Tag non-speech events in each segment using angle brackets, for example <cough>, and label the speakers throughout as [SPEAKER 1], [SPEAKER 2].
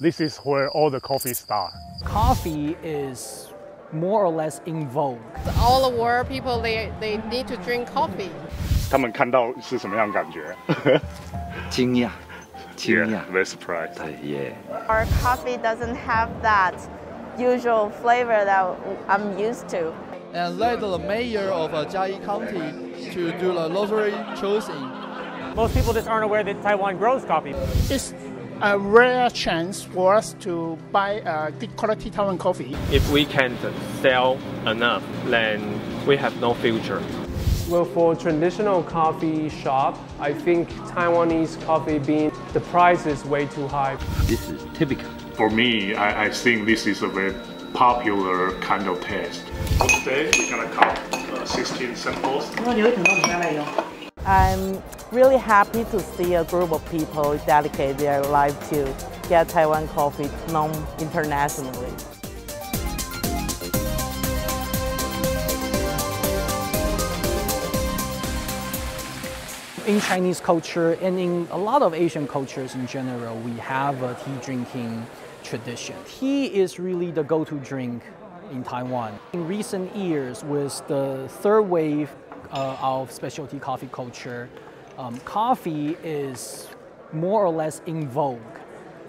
[SPEAKER 1] this is where all the coffee start.
[SPEAKER 2] Coffee is more or less in vogue.
[SPEAKER 3] All the world people they they need to drink coffee.
[SPEAKER 1] 他们看到是什么样的感觉？
[SPEAKER 4] 惊讶，惊讶
[SPEAKER 1] very <laughs> surprised.
[SPEAKER 4] 对耶。
[SPEAKER 5] Our coffee doesn't have that usual flavor that I'm used to.
[SPEAKER 6] and led the mayor of uh, Jiayi County to do the lottery choosing.
[SPEAKER 7] Most people just aren't aware that Taiwan grows coffee.
[SPEAKER 8] It's a rare chance for us to buy a good quality Taiwan coffee.
[SPEAKER 9] If we can't sell enough, then we have no future.
[SPEAKER 10] Well, for traditional coffee shop, I think Taiwanese coffee bean, the price is way too high.
[SPEAKER 4] This is typical.
[SPEAKER 1] For me, I, I think this is a very popular kind of taste. Today we're gonna count uh, 16 samples.
[SPEAKER 5] I'm really happy to see a group of people dedicate their life to get Taiwan coffee known internationally.
[SPEAKER 2] In Chinese culture and in a lot of Asian cultures in general, we have a tea drinking tradition. Tea is really the go to drink in Taiwan. In recent years, with the third wave uh, of specialty coffee culture, um, coffee is more or less in vogue.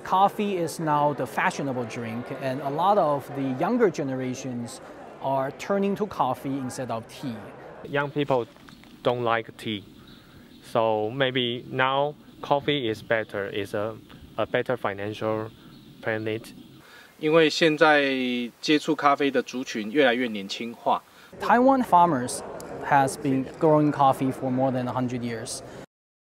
[SPEAKER 2] Coffee is now the fashionable drink, and a lot of the younger generations are turning to coffee instead of tea.
[SPEAKER 9] Young people don't like tea, so maybe now coffee is better. Is a, a better financial planet.
[SPEAKER 6] 因为现在接触咖啡的族群越来越年轻化，
[SPEAKER 2] Taiwan farmers has been growing coffee for more than 100 years.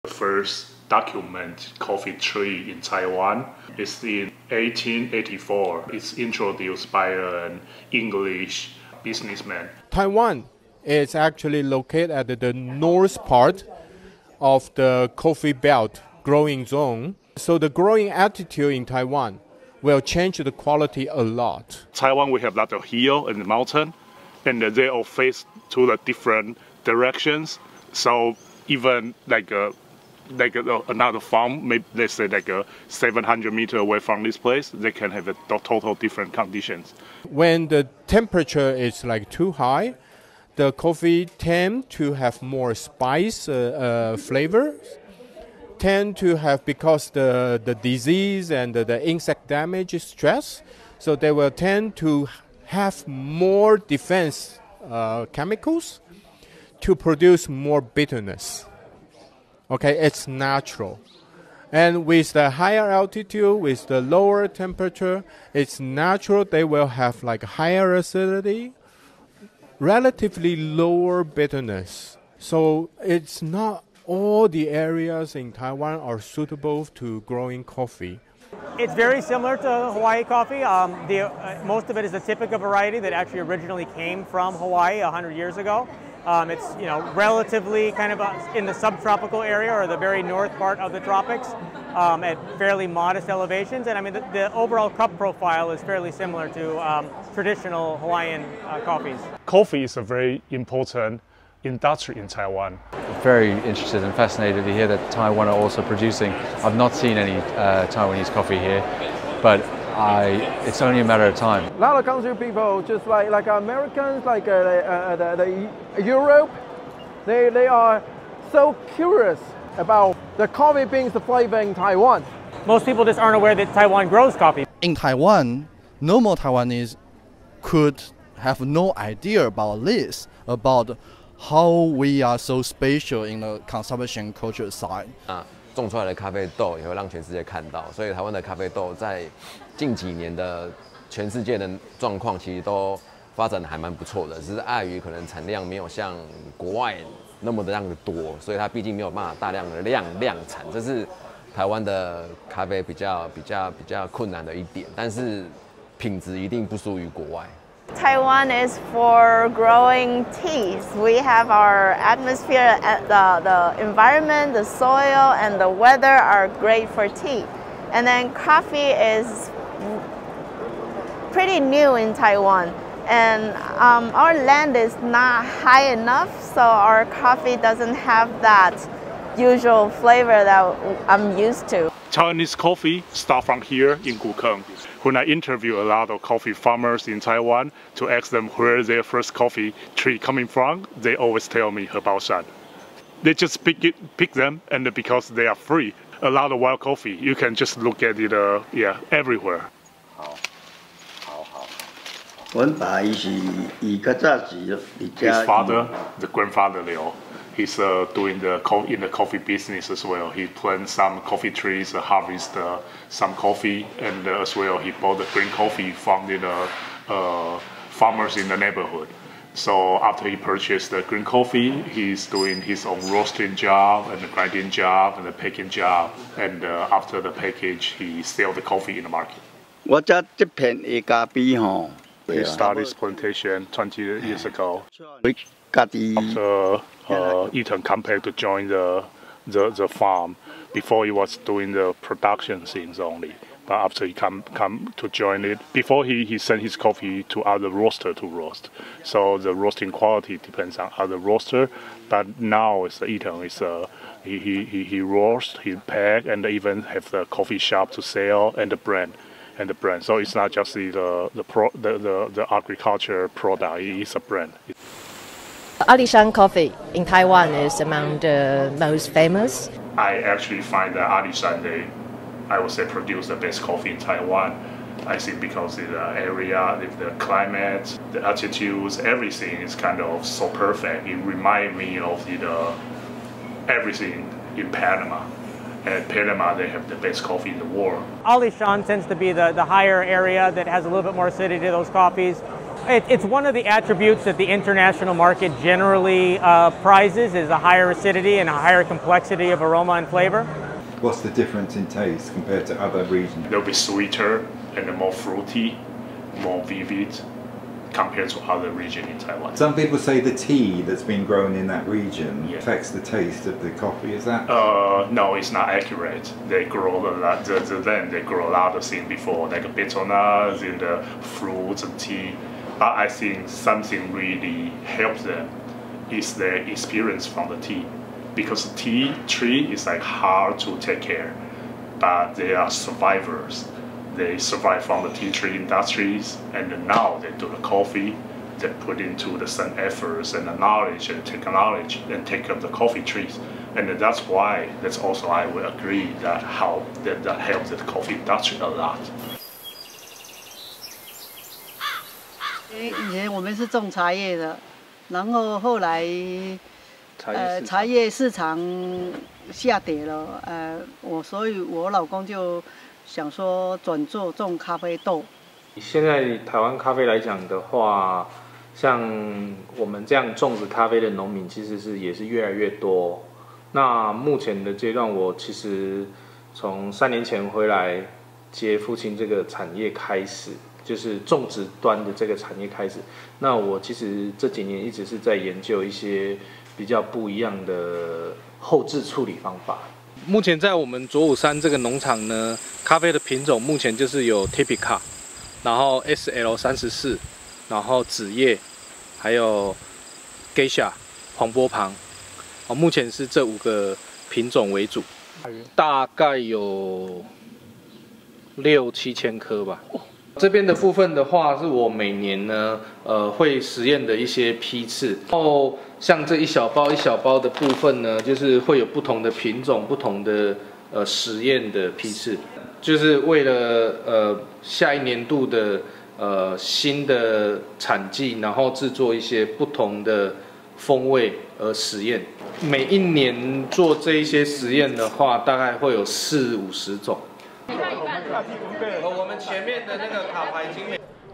[SPEAKER 1] The first document coffee tree in Taiwan is in 1884. It's introduced by an English businessman.
[SPEAKER 11] Taiwan is actually located at the north part of the coffee belt growing zone. So the growing altitude in Taiwan will change the quality a lot.
[SPEAKER 1] Taiwan, we have a lot of hill and mountain, and they all face to the different directions. So even like a like a, another farm, maybe let's say like a 700 meter away from this place, they can have a total different conditions.
[SPEAKER 11] When the temperature is like too high, the coffee tend to have more spice uh, uh, flavors. Tend to have because the the disease and the, the insect damage stress, so they will tend to have more defense uh, chemicals to produce more bitterness. Okay, it's natural. And with the higher altitude, with the lower temperature, it's natural they will have like higher acidity, relatively lower bitterness. So it's not all the areas in Taiwan are suitable to growing coffee.
[SPEAKER 7] It's very similar to Hawaii coffee. Um, the, uh, most of it is a typica variety that actually originally came from Hawaii 100 years ago. Um, it's you know relatively kind of uh, in the subtropical area or the very north part of the tropics um, at fairly modest elevations. And I mean the, the overall cup profile is fairly similar to um, traditional Hawaiian uh, coffees.
[SPEAKER 1] Coffee is a very important industry in Taiwan.
[SPEAKER 12] Very interested and fascinated to hear that Taiwan are also producing. I've not seen any uh, Taiwanese coffee here, but I, it's only a matter of time.
[SPEAKER 10] A lot of country people, just like like Americans, like uh, uh, the, the Europe, they they are so curious about the coffee beans flavor in Taiwan.
[SPEAKER 7] Most people just aren't aware that Taiwan grows coffee.
[SPEAKER 6] In Taiwan, normal Taiwanese could have no idea about this, about how we are so special in the consumption culture side.
[SPEAKER 13] 啊，种出来的咖啡豆也会让全世界看到，所以台湾的咖啡豆在近几年的全世界的状况其实都发展的还蛮不错的，只是碍于可能产量没有像国外那么的样的多，所以它毕竟没有办法大量的量量产，这是台湾的咖啡比较比较比较困难的一点，但是品质一定不输于国外。
[SPEAKER 5] Taiwan is for growing teas. We have our atmosphere, uh, the, the environment, the soil, and the weather are great for tea. And then coffee is pretty new in Taiwan. And um, our land is not high enough, so our coffee doesn't have that usual flavor that I'm used to.
[SPEAKER 1] Taiwanese coffee start from here in Gukeng. When I interview a lot of coffee farmers in Taiwan to ask them where their first coffee tree coming from, they always tell me Hebaoshan. They just pick it, pick them, and because they are free, a lot of wild coffee, you can just look at it, uh, yeah, everywhere.
[SPEAKER 14] 阮爸伊是伊较早时伫
[SPEAKER 1] His
[SPEAKER 14] 遮
[SPEAKER 1] father, the grandfather Leo, he's uh, doing the co- in the coffee business as well. He plant some coffee trees, uh, harvest uh, some coffee, and uh, as well he bought the green coffee from the uh, farmers in the neighborhood. So after he purchased the green coffee, he's doing his own roasting job and the grinding job and the packing job. And uh, after the package, he sell the coffee in the market.
[SPEAKER 14] 我遮即片下咖啡吼，
[SPEAKER 1] He started his plantation 20 years ago.
[SPEAKER 14] of
[SPEAKER 1] the uh, Eaton Company to join the, the, the farm. Before he was doing the production things only, but after he come come to join it, before he, he sent his coffee to other roaster to roast. So the roasting quality depends on other roaster, but now it's Eaton is a uh, he, he, he, he roasts, he pack, and even have the coffee shop to sell and the brand and the brand. So it's not just the the the, pro, the, the, the agriculture product; it's a brand.
[SPEAKER 15] It's Alishan coffee in Taiwan is among the most famous.
[SPEAKER 1] I actually find that Alishan they, I would say, produce the best coffee in Taiwan. I think because of the area, the climate, the altitudes, everything is kind of so perfect. It reminds me of the, the everything in Panama. And Panama, they have the best coffee in the world.
[SPEAKER 7] Alishan tends to be the, the higher area that has a little bit more acidity to those coffees. It, it's one of the attributes that the international market generally uh, prizes is a higher acidity and a higher complexity of aroma and flavor.
[SPEAKER 16] What's the difference in taste compared to other regions?
[SPEAKER 1] They'll be sweeter and more fruity, more vivid compared to other region in Taiwan.
[SPEAKER 16] Some people say the tea that's been grown in that region affects the taste of the coffee. Is that?
[SPEAKER 1] Uh, no, it's not accurate. They grow a lot. The, the land they grow a lot of things before, like betel nuts and the fruits and tea. But I think something really helps them is their experience from the tea, because the tea tree is like hard to take care, but they are survivors. They survive from the tea tree industries, and now they do the coffee. They put into the some efforts and the knowledge and technology and take up the coffee trees, and that's why that's also I will agree that how that, that helps the coffee industry a lot.
[SPEAKER 17] 以前我们是种茶叶的，然后后来呃茶叶市场下跌了，呃我所以我老公就想说转做种咖啡豆。
[SPEAKER 18] 现在台湾咖啡来讲的话，像我们这样种植咖啡的农民，其实是也是越来越多。那目前的阶段，我其实从三年前回来接父亲这个产业开始，就是种植端的这个产业开始。那我其实这几年一直是在研究一些比较不一样的后置处理方法。目前在我们左武山这个农场呢，咖啡的品种目前就是有 Typica，然后 SL 三十四，然后紫叶，还有 Geisha 黄波旁。哦，目前是这五个品种为主，大概有六七千颗吧。这边的部分的话，是我每年呢，呃，会实验的一些批次。然后像这一小包一小包的部分呢，就是会有不同的品种、不同的呃实验的批次，就是为了呃下一年度的呃新的产季，然后制作一些不同的风味而实验。每一年做这一些实验的话，大概会有四五十种。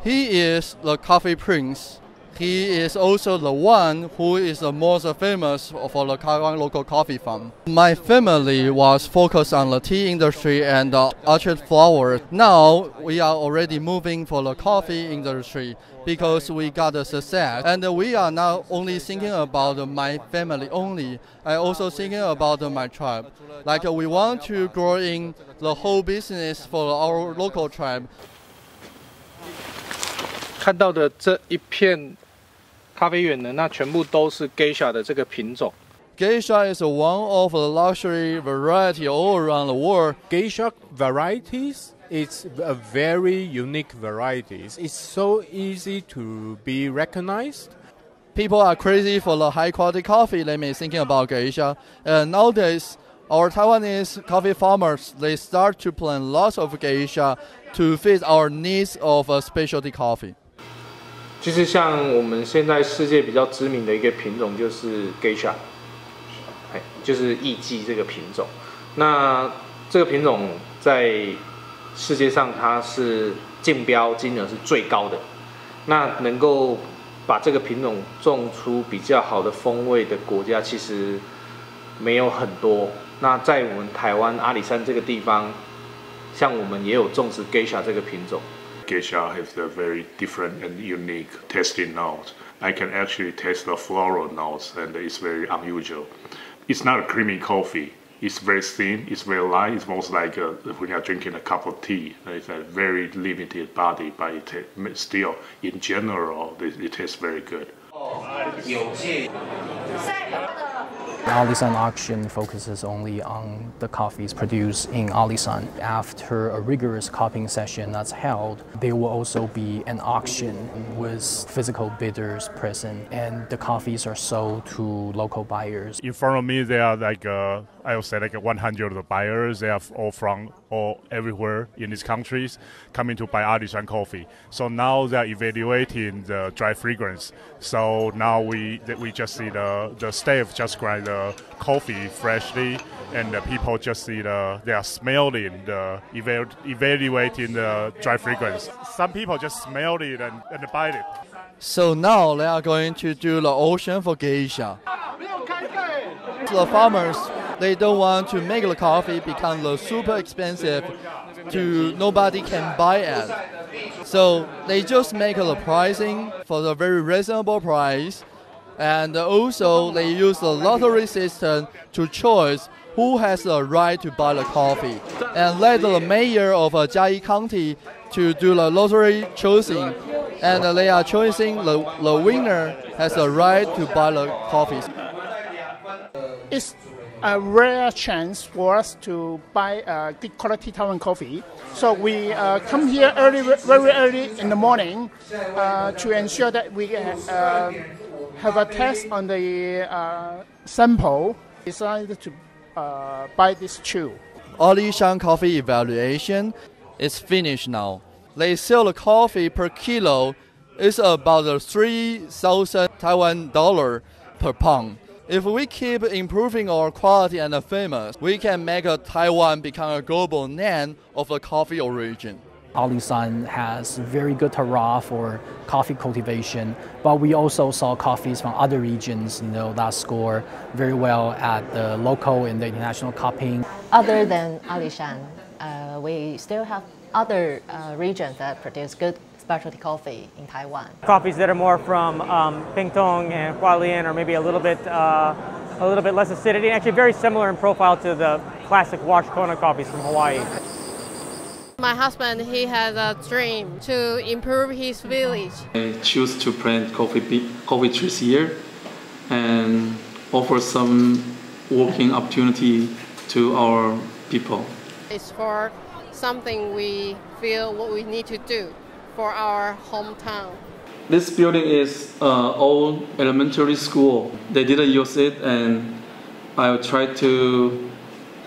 [SPEAKER 6] He is the coffee prince. He is also the one who is the most famous for the Taiwan local coffee farm. My family was focused on the tea industry and the orchard flower. Now we are already moving for the coffee industry because we got the success. And we are not only thinking about my family only, I also thinking about my tribe. Like we want to grow in the whole business for our local tribe.
[SPEAKER 18] 看到的这一片 咖啡园呢，那全部都是 Geisha 的这个品种。
[SPEAKER 6] Geisha is one of the luxury variety all around the world.
[SPEAKER 19] Geisha varieties it's a very unique varieties. It's so easy to be recognized.
[SPEAKER 6] People are crazy for the high quality coffee. They may thinking about geisha. And nowadays, our Taiwanese coffee farmers they start to plant lots of geisha to fit our needs of a specialty coffee.
[SPEAKER 18] 其实像我们现在世界比较知名的一个品种就是 Geisha，就是艺妓这个品种。那这个品种在世界上它是竞标金额是最高的。那能够把这个品种种出比较好的风味的国家，其实没有很多。那在我们台湾阿里山这个地方，像我们也有种植 Geisha 这个品种。
[SPEAKER 1] Geisha has a very different and unique tasting note. I can actually taste the floral notes and it's very unusual. It's not a creamy coffee. It's very thin, it's very light, it's most like a, when you're drinking a cup of tea. It's a very limited body, but it still, in general, it, it tastes very good.
[SPEAKER 2] Oh, the Alishan auction focuses only on the coffees produced in Alishan. After a rigorous cupping session that's held, there will also be an auction with physical bidders present, and the coffees are sold to local buyers.
[SPEAKER 1] In front of me, there are like uh, I would say like 100 buyers. They are all from all everywhere in these countries coming to buy artisan coffee. So now they are evaluating the dry fragrance. So now we we just see the the staff just grind the coffee freshly, and the people just see the they are smelling the evaluating the dry fragrance. Some people just smell it and, and buy it.
[SPEAKER 6] So now they are going to do the auction for geisha. The farmers they don't want to make the coffee become the super expensive to nobody can buy it. So they just make the pricing for the very reasonable price and also they use the lottery system to choose who has the right to buy the coffee and let the mayor of uh, Jiayi County to do the lottery choosing and they are choosing the, the winner has the right to buy the coffee.
[SPEAKER 8] It's a rare chance for us to buy uh, good quality Taiwan coffee. So we uh, come here early, very early in the morning uh, to ensure that we uh, have a test on the uh, sample, decided to uh, buy this chew.
[SPEAKER 6] Alishan coffee evaluation is finished now. They sell the coffee per kilo is about 3,000 Taiwan dollar per pound. If we keep improving our quality and famous, we can make Taiwan become a global name of the coffee origin.
[SPEAKER 2] Alishan has very good terroir for coffee cultivation, but we also saw coffees from other regions, you know, that score very well at the local and the international cupping.
[SPEAKER 15] Other than Alishan, uh, we still have other uh, regions that produce good specialty coffee in Taiwan.
[SPEAKER 7] Coffees that are more from um, Pingtung and Hualien, or maybe a little bit uh, a little bit less acidity, actually very similar in profile to the classic wash Kona coffees from Hawaii.
[SPEAKER 3] My husband, he has a dream to improve his village.
[SPEAKER 20] I choose to plant coffee, coffee trees here and offer some working opportunity to our people.
[SPEAKER 3] It's for something we feel what we need to do for our hometown.
[SPEAKER 20] This building is uh, old elementary school. They didn't use it and I tried to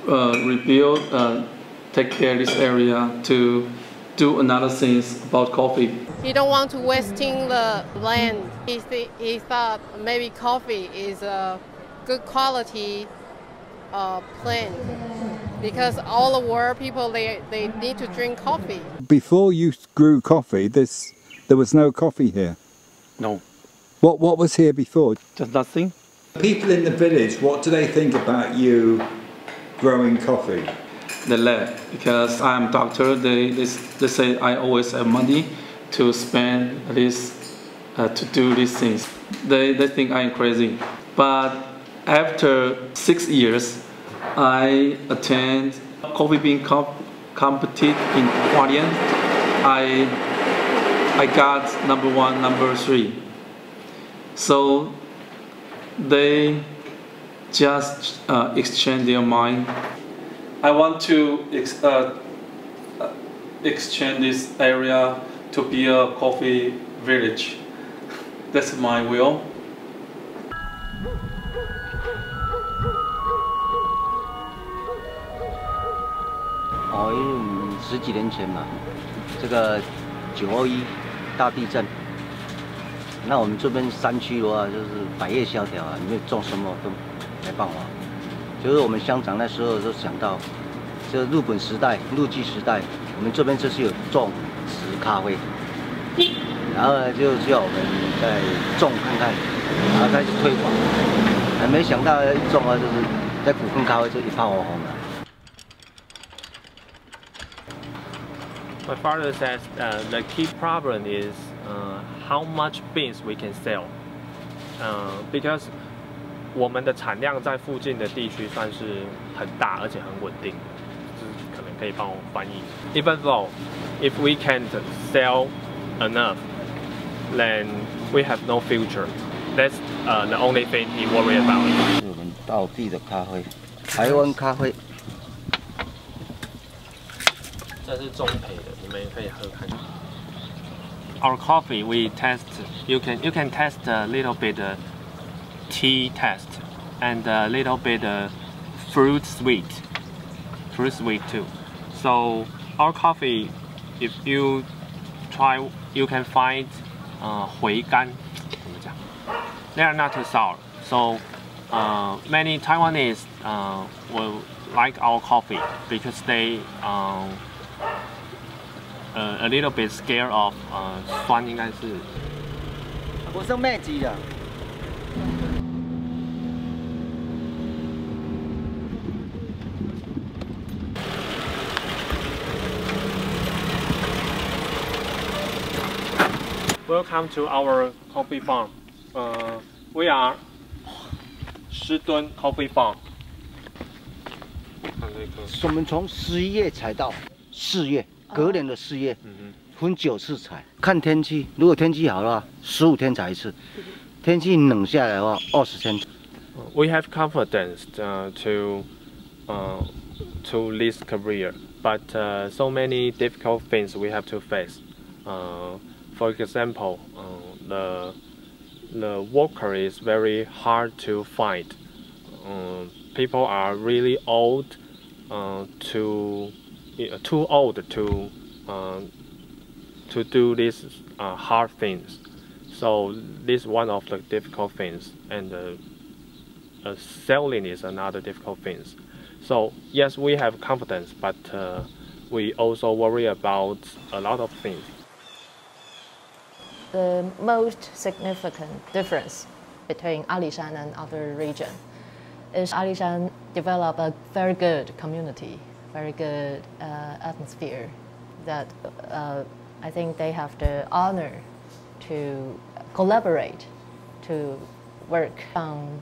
[SPEAKER 20] uh, rebuild uh, take care of this area to do another things about coffee.
[SPEAKER 3] He don't want to wasting the land. He, th he thought maybe coffee is a good quality uh, plant because all the world people they, they need to drink coffee.
[SPEAKER 16] Before you grew coffee, this there was no coffee here.
[SPEAKER 20] No.
[SPEAKER 16] What what was here before?
[SPEAKER 20] Just nothing.
[SPEAKER 16] People in the village, what do they think about you growing coffee?
[SPEAKER 20] they laugh because I'm doctor. They, they, they say I always have money to spend this uh, to do these things. They, they think I'm crazy. But after six years, I attend coffee bean comp competition in Hualien. I I got number one, number three. So they just uh, exchange their mind. I want to ex- uh, uh, exchange this area to be a coffee village. <laughs> That's my will.
[SPEAKER 21] 几年前嘛，这个九二一大地震，那我们这边山区的话就是百业萧条啊，你种什么都没办法。就是我们乡长那时候就想到，这日本时代、陆基时代，我们这边就是有种植咖啡，然后呢就叫我们再种看看，然后开始推广，还没想到一种啊，就是在古坑咖啡就一炮而红了。
[SPEAKER 9] My father says uh, the key problem is uh, how much beans we can sell. Uh, because 我们的产量在附近的地区算是很大，而且很稳定，就是可能可以帮我翻译。Even though if we can't sell enough, then we have no future. That's uh, the only thing he worry about.
[SPEAKER 21] 是我们道地的咖啡，台湾咖啡。
[SPEAKER 9] 这是中培的，你们也可以喝看。 Our coffee we test. You can you can test a little bit uh, tea test and a little bit uh, fruit sweet, fruit sweet too. So our coffee, if you try, you can find uh, they are not too sour. So uh, many Taiwanese uh, will like our coffee because they um, uh, a little bit scared of 呃、uh, 酸应该是。
[SPEAKER 21] 我是麦基的。
[SPEAKER 9] Welcome to our coffee farm. Uh, we are Shidun Coffee Farm.
[SPEAKER 21] 我们从十一月才到四月。隔年的四月，分九次采，看天气。如果天气好的话，十五天采一次；天气冷下来的话，二十天。
[SPEAKER 9] We have confidence uh, to uh, to this career, but uh, so many difficult things we have to face. Uh, for example, uh, the the worker is very hard to find. Uh, people are really old uh, to too old to uh, to do these uh, hard things. So this is one of the difficult things, and uh, selling is another difficult thing. So yes, we have confidence, but uh, we also worry about a lot of things.
[SPEAKER 15] The most significant difference between Alishan and other region is Alishan develop a very good community very good uh, atmosphere that uh, I think they have the honor to collaborate to work on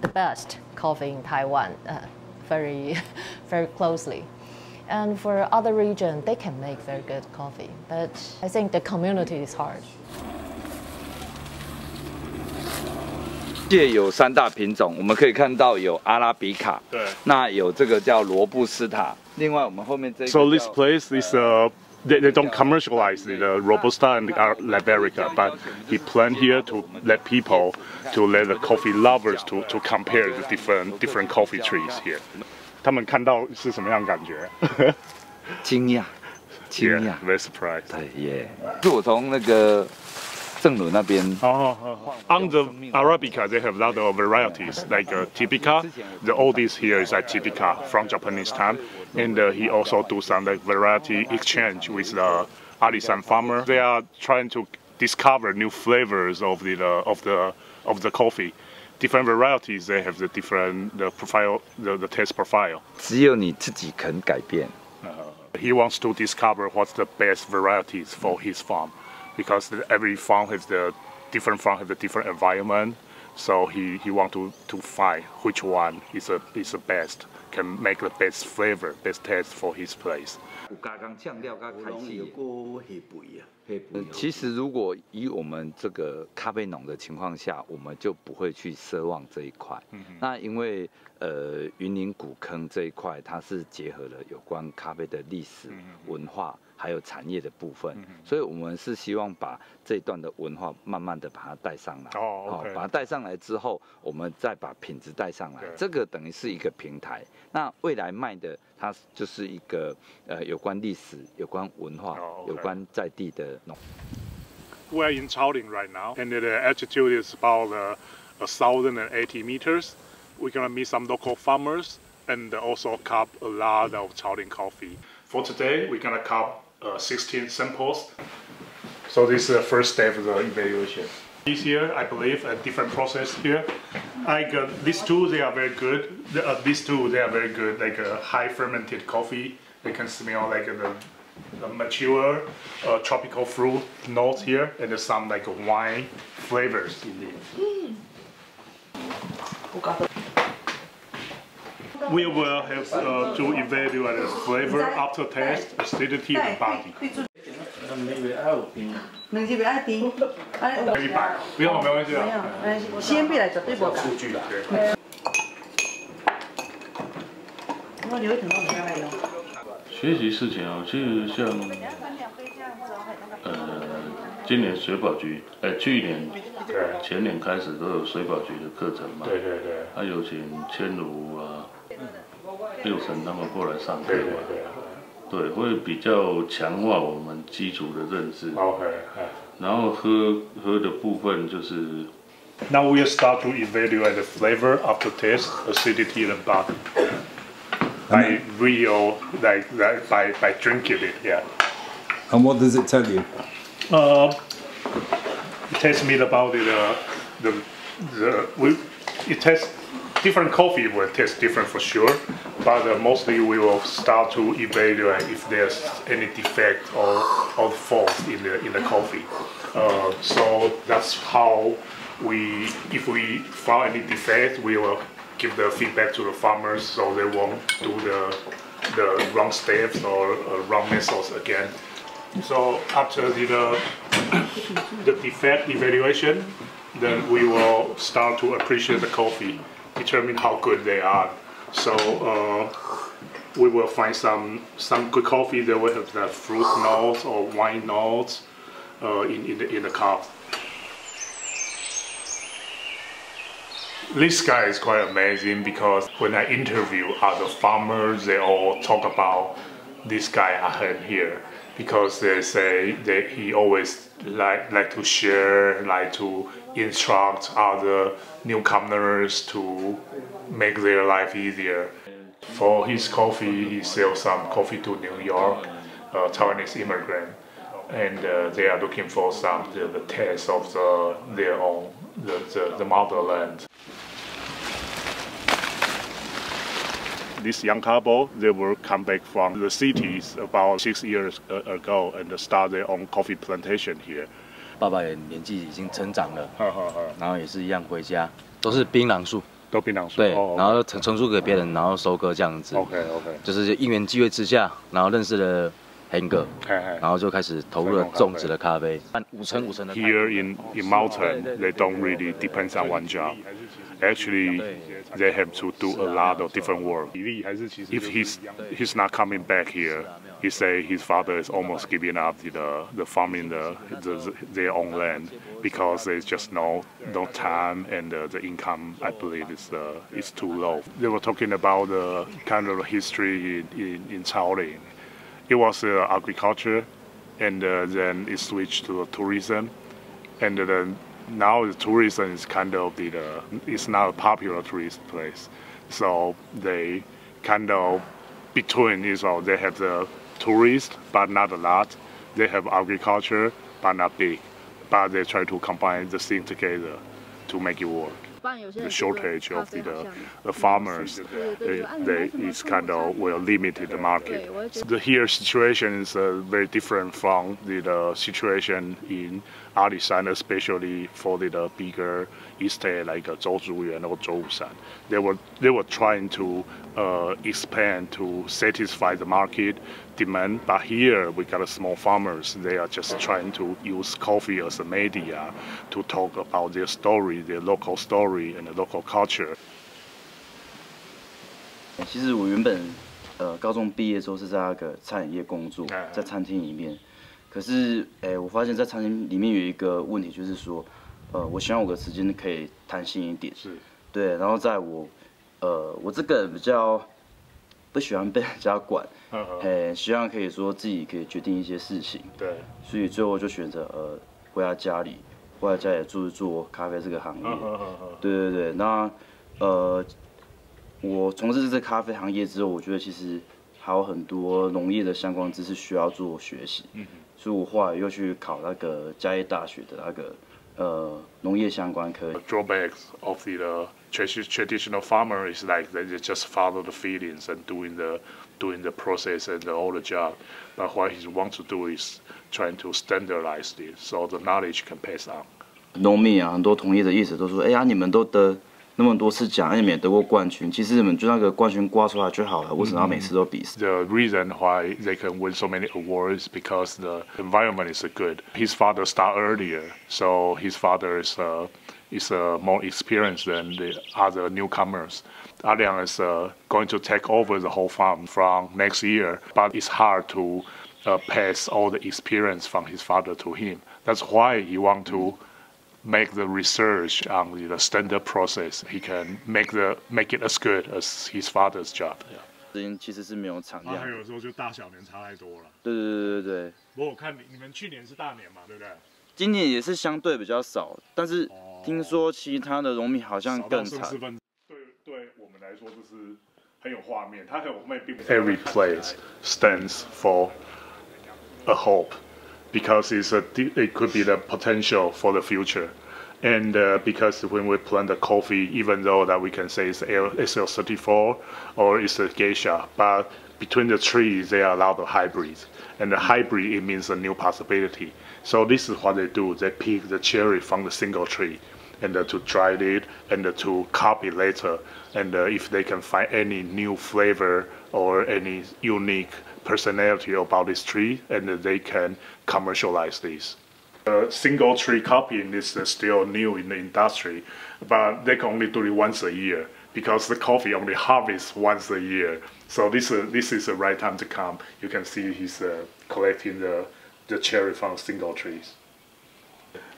[SPEAKER 15] the best coffee in Taiwan uh, very, <laughs> very closely. And for other regions, they can make very good coffee, but I think the community is hard.
[SPEAKER 4] 界有三大品种，我们可以看到有阿拉比卡，
[SPEAKER 1] 对，
[SPEAKER 4] 那有这个叫罗布斯塔。另外，我们后面这个
[SPEAKER 1] So this place is uh. They, they don't commercialize the uh, Robusta and the Liberica, but he planned here to let people, to let the coffee lovers to, to compare the different different coffee trees here. 他们看到是什么样的感觉？
[SPEAKER 4] 惊讶，惊讶
[SPEAKER 1] ，very surprised。
[SPEAKER 4] 对耶，是我从那个。
[SPEAKER 1] On the Arabica they have a lot of varieties like uh, Typica. The oldest here is like Typica from Japanese time, and uh, he also do some like variety exchange with the artisan farmer. They are trying to discover new flavors of the uh, of the of the coffee. different varieties they have the different the profile the, the taste profile
[SPEAKER 4] 只有你自己肯改变
[SPEAKER 1] he wants to discover what's the best varieties for his farm because every farm has the different farm has a different environment. So he, he want to, to find which one is a, is the best, can make the best flavor, best taste for his place.
[SPEAKER 4] 加工酱料加开始
[SPEAKER 14] 过黑肥啊。
[SPEAKER 4] 其实，如果以我们这个咖啡农的情况下，我们就不会去奢望这一块。嗯那因为呃，云林古坑这一块，它是结合了有关咖啡的历史文化。还有产业的部分，所以我们是希望把这一段的文化慢慢的把它带上来，
[SPEAKER 1] 哦，
[SPEAKER 4] 把它带上来之后，我们再把品质带上来，这个等于是一个平台。那未来卖的，它就是一个呃有关历史、有关文化、有关在地的农。
[SPEAKER 1] We're in Chaoling right now, and the altitude is about uh, a thousand and eighty meters. We're gonna meet some local farmers and also cup a lot of Chaoling coffee. For today, we're gonna cup uh, 16 samples. So this is the first step of the evaluation. This year, I believe, a different process here. I got these two, they are very good. The, uh, these two, they are very good, like a high fermented coffee. They can smell like the, the mature uh, tropical fruit notes here, and there's some like wine flavors in it. We will have uh, to evaluate the flavor, aftertaste, acidity, and body.
[SPEAKER 22] 两支比较甜，
[SPEAKER 1] 一百，不用，没关系啊。
[SPEAKER 22] 先别来绝对无共。
[SPEAKER 1] 数据啦。
[SPEAKER 22] 我留一条我们来用。
[SPEAKER 23] 学习事情啊，其实像，呃，今年水保局，哎，去年、前年开始都有水保局的课程嘛。
[SPEAKER 1] 对对对。
[SPEAKER 23] 他有请千如啊、六神他们过来上课。
[SPEAKER 1] 对对对。
[SPEAKER 23] 对，会比较强化我们基础的认知。
[SPEAKER 1] OK，
[SPEAKER 23] 然后喝喝的部分就是。
[SPEAKER 1] Now we start to evaluate the flavor, aftertaste, acidity, and body. By real, like, like by by drinking it, yeah.
[SPEAKER 16] And what does it tell you?
[SPEAKER 1] Uh, it tells me about the the the we. It tastes different coffee will taste different for sure, but uh, mostly we will start to evaluate if there's any defect or, or fault in the in the coffee. Uh, so that's how we, if we find any defect, we will give the feedback to the farmers so they won't do the the wrong steps or uh, wrong methods again. So after the <coughs> the defect evaluation, then we will start to appreciate the coffee determine how good they are. So uh, we will find some some good coffee that will have that fruit notes or wine notes uh, in in the, in the cup. This guy is quite amazing because when I interview other farmers, they all talk about this guy Ahen here because they say that he always like like to share, like to instruct other newcomers to make their life easier. For his coffee, he sells some coffee to New York, uh, Taiwanese immigrant, and uh, they are looking for some the, the taste of the their own the, the, the motherland. This young couple, they will come back from the cities about six years ago and start their own coffee plantation here.
[SPEAKER 24] 爸爸也年纪已经成长了，然后也是一样回家，都是槟榔树，
[SPEAKER 1] 都槟榔树，
[SPEAKER 24] 对，然后承承租给别人，然后收割这样子。
[SPEAKER 1] OK OK，
[SPEAKER 24] 就是因缘机会之下，然后认识了 Hank，然后就开始投入了种植的咖啡，按五成五成的。
[SPEAKER 1] Here in in mountain, they don't really depends on one job. Actually, they have to do a lot of different work. If he's he's not coming back here. He say his father is almost giving up the the farming the, the their own land because there's just no no time and uh, the income I believe is uh, is too low. They were talking about the kind of history in in, in Chaoling. It was uh, agriculture, and uh, then it switched to tourism, and then now the tourism is kind of the, the it's not a popular tourist place, so they kind of between Israel they have the tourists, but not a lot. They have agriculture, but not big. But they try to combine the thing together to make it work. The shortage of the, the farmers, they, they is kind of will limit the market. The here situation is uh, very different from the, the situation in Alishan, especially for the, the bigger estate like uh, Zhouzhuyuan or Zhoushan. They were they were trying to uh, expand to satisfy the market demand. But here we got small farmers. They are just trying to use coffee as a media to talk about their story, their local story and the local culture.
[SPEAKER 24] 其实我原本呃高中毕业之后是在那个餐饮业工作，在餐厅里面。 可是诶，我发现，在餐厅里面有一个问题，就是说，呃，我希望我的时间可以弹性一点。
[SPEAKER 1] 是。
[SPEAKER 24] 对，然后在我，呃，我这个比较不喜欢被人家管，诶，希望可以说自己可以决定一些事情。
[SPEAKER 1] 对。
[SPEAKER 24] 所以最后就选择呃回到家里，回到家里做一做咖啡这个行业。对对对，那呃。我从事这咖啡行业之后，我觉得其实还有很多农业的相关知识需要做学习，所以我后来又去考那个嘉义大学的那个呃农业相关科。
[SPEAKER 1] Drawbacks of the traditional farmer is like they just follow the feelings and doing the doing the process and all the job, but what he wants to do is trying to standardize it so the knowledge can pass on.
[SPEAKER 24] 农民啊，很多同业的意思都说，哎呀，你们都得。那么多次奖，也没得过冠军。其实你们就那个冠军刮出来就好了，为什么要每次都比赛？
[SPEAKER 1] The reason why they can win so many awards because the environment is good. His father started earlier, so his father is uh, is uh, more experienced than the other newcomers. Aliang is uh, going to take over the whole farm from next year, but it's hard to uh, pass all the experience from his father to him. That's why he want to make the research on the standard process, he can make the make it as good as his father's job.
[SPEAKER 24] 时间其实是没有产量。
[SPEAKER 1] 还有时候就大小年差太多了。
[SPEAKER 24] 对对对对对。
[SPEAKER 1] 不过我看你你们去年是大年嘛，对不对？
[SPEAKER 24] 今年也是相对比较少，但是听说其他的农民好像更惨。
[SPEAKER 1] 对对我们来说就是很有画面，它很有画面，并不。Every place stands for a hope. because it's a, it could be the potential for the future. And uh, because when we plant the coffee, even though that we can say it's SL34 or it's a geisha, but between the trees, there are a lot of hybrids. And the hybrid, it means a new possibility. So this is what they do. They pick the cherry from the single tree and uh, to dry it and uh, to cup later. And uh, if they can find any new flavor or any unique personality about this tree, and they can commercialize this. Uh, single tree cupping is still new in the industry, but they can only do it once a year because the coffee only harvests once a year. So this uh, this is the right time to come. You can see he's uh, collecting the the cherry from single trees.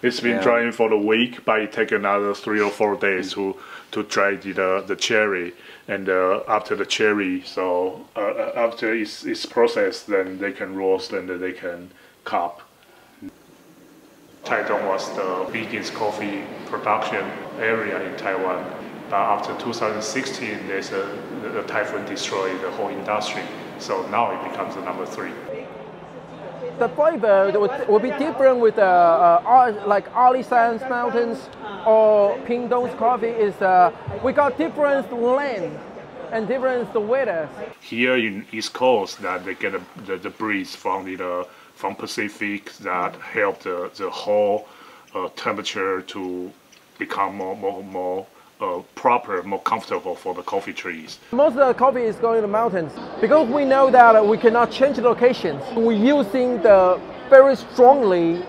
[SPEAKER 1] It's been yeah. drying for a week, but it takes another three or four days to to dry the the cherry. And uh, after the cherry, so uh, uh, after it's, it's processed, then they can roast and they can cup. Taitung was the biggest coffee production area in Taiwan. But after 2016, there's a, a typhoon destroyed the whole industry. So now it becomes the number three
[SPEAKER 2] the flavor would, would be different with uh, uh, like Alishan's Mountains or Pingdong's coffee is uh, we got different land and different weather.
[SPEAKER 1] Here in East Coast, that they get a, the, the breeze from the from Pacific that help the, the whole uh, temperature to become more more more uh, proper, more comfortable for the coffee trees.
[SPEAKER 2] Most of the coffee is going to the mountains because we know that we cannot change locations. We're using the very strongly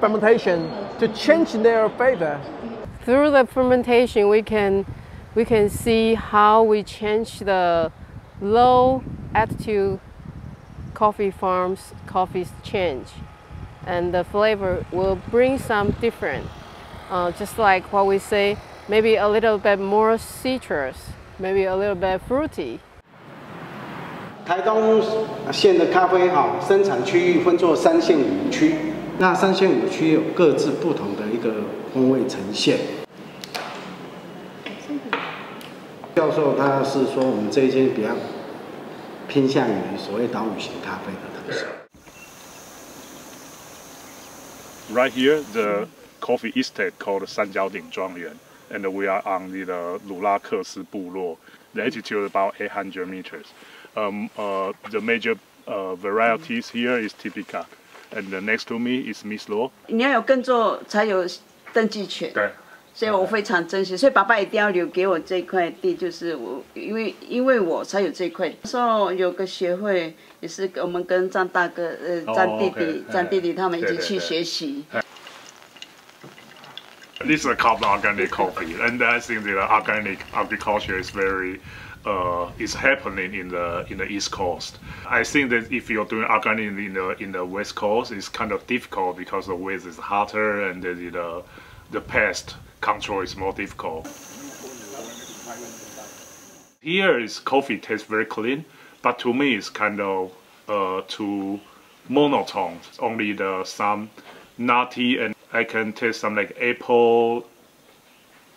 [SPEAKER 2] fermentation to change their flavor.
[SPEAKER 3] Through the fermentation, we can we can see how we change the low altitude coffee farms coffees change and the flavor will bring some different uh, just like what we say maybe a little bit more citrus, maybe a little bit fruity.
[SPEAKER 25] 台东县的咖啡哈生产区域分作三县五区，那三县五区有各自不同的一个风味呈现。教授他是说我们这一间比较偏向于所谓岛屿型咖啡的特色。
[SPEAKER 1] Right here, the coffee estate called 三角顶庄园。And we are on the Lula Kersi Bulo. The altitude about 800 meters. Um, uh, the major uh, varieties here is Typica, and the next to me is Miss Lo.
[SPEAKER 22] 你要有耕作才有登记权。
[SPEAKER 1] 对，
[SPEAKER 5] 所以我非常珍惜，所以爸爸一定要留给我这块地，就是我因为因为我才有这块。说有个协会也是我们跟张大哥、呃张弟弟、张弟弟他们一起去学习。
[SPEAKER 1] This is a carbon organic coffee, and I think the organic agriculture is very uh, is happening in the in the East Coast. I think that if you're doing organic in the in the West Coast, it's kind of difficult because the weather is hotter and the the, the pest control is more difficult. Here is coffee tastes very clean, but to me it's kind of uh, too monotone. Only the some nutty and I can taste some like apple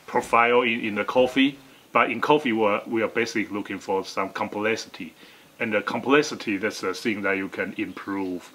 [SPEAKER 1] profile in, in the coffee. But in coffee, we're, we are basically looking for some complexity. And the complexity, that's the thing that you can improve.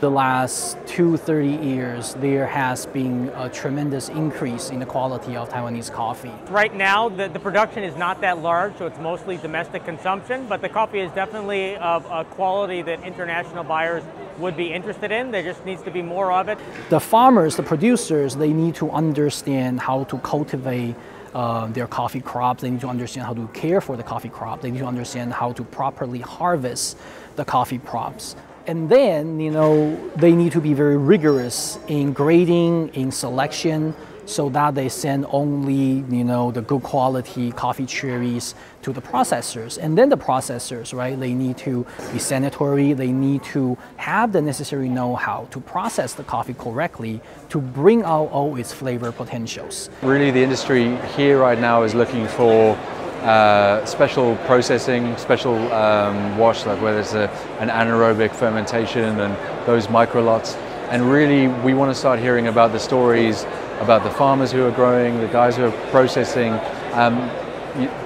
[SPEAKER 2] The last two, 30 years, there has been a tremendous increase in the quality of Taiwanese coffee.
[SPEAKER 7] Right now, the, the production is not that large, so it's mostly domestic consumption, but the coffee is definitely of a quality that international buyers would be interested in. There just needs to be more of it.
[SPEAKER 2] The farmers, the producers, they need to understand how to cultivate uh, their coffee crops. They need to understand how to care for the coffee crop. They need to understand how to properly harvest the coffee crops. And then, you know, they need to be very rigorous in grading, in selection, so that they send only, you know, the good quality coffee cherries to the processors. And then the processors, right, they need to be sanitary, they need to have the necessary know-how to process the coffee correctly to bring out all its flavor potentials.
[SPEAKER 12] Really, the industry here right now is looking for uh, special processing, special um, wash, like whether it's a, an anaerobic fermentation and those micro lots. And really, we want to start hearing about the stories about the farmers who are growing, the guys who are processing. Um,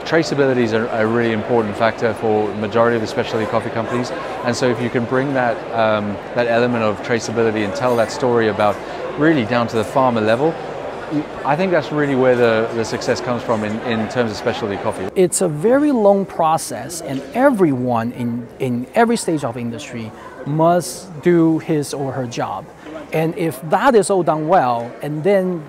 [SPEAKER 12] traceability is a, really important factor for majority of the specialty coffee companies. And so if you can bring that, um, that element of traceability and tell that story about really down to the farmer level, I think that's really where the, the success comes from in, in terms of specialty coffee.
[SPEAKER 2] It's a very long process and everyone in, in every stage of industry must do his or her job. And if that is all done well, and then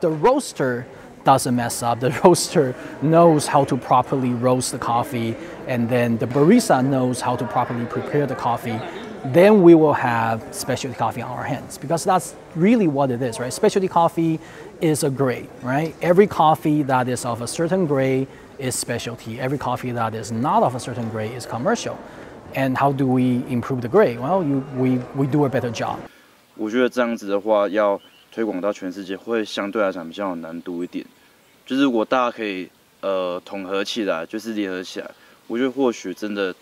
[SPEAKER 2] the roaster doesn't mess up, <laughs> the roaster knows how to properly roast the coffee, and then the barista knows how to properly prepare the coffee, then we will have specialty coffee on our hands because that's really what it is, right? Specialty coffee is a grade, right? Every coffee that is of a certain grade is specialty. Every coffee that is not of a certain grade is commercial. And how do we improve the grade? Well, you, we, we do a better job.
[SPEAKER 24] 我觉得这样子的话，要推广到全世界会相对来讲比较有难度一点。就是如果大家可以呃统合起来，就是联合起来，我觉得或许真的